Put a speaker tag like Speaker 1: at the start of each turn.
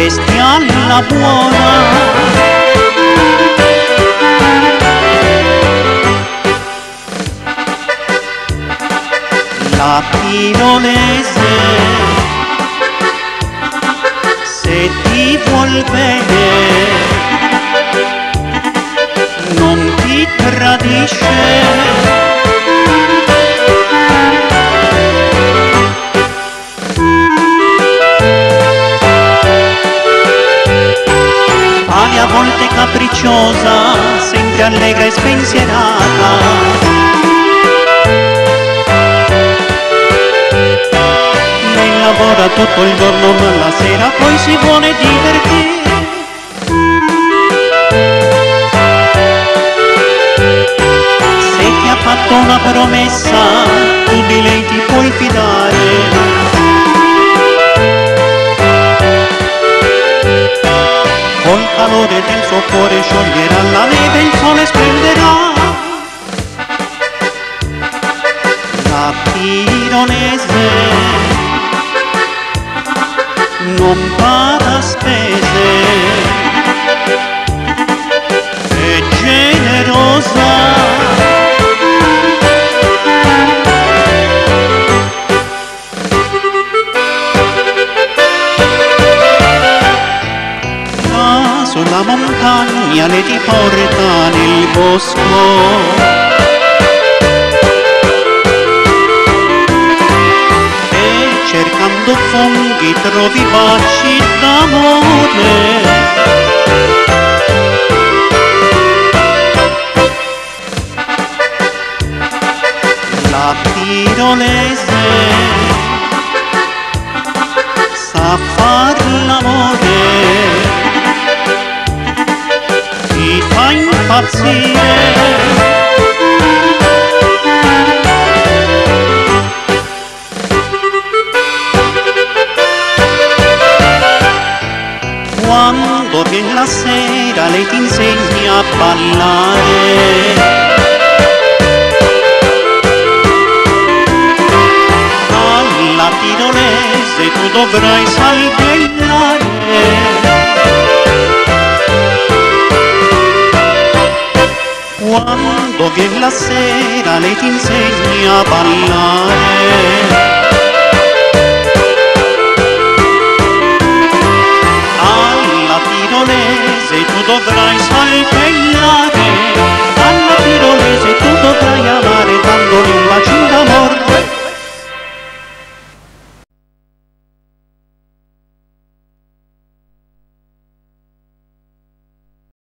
Speaker 1: bestiale buona. La tirolese se ti vuol bene non ti tradisce volte capricciosa, sempre allegra e spensierata. Lavora tutto il giorno ma la sera poi si vuole divertire. Se ti ha fatto una promessa tu di lei ti puoi fidare sulla montagna le ti porta nel bosco cercando funghi trovi baci d'amore. La tirolese sa far l'amore, impazzire. quando viene la sera lei ti insegna a ballare. Alla tirolese tu dovrai salvellare. Quando viene la sera lei ti insegna a ballare. dovrai salvare